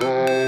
Bye.